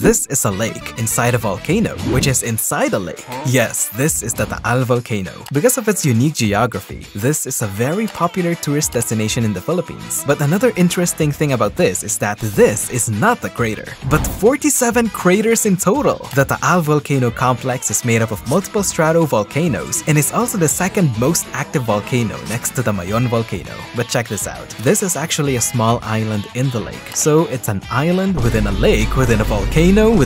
This is a lake inside a volcano, which is inside a lake. Yes, this is the Taal volcano. Because of its unique geography, this is a very popular tourist destination in the Philippines. But another interesting thing about this is that this is not a crater, but 47 craters in total. The Taal volcano complex is made up of multiple stratovolcanoes and is also the second most active volcano next to the Mayon volcano. But check this out. This is actually a small island in the lake. So it's an island within a lake within a volcano you with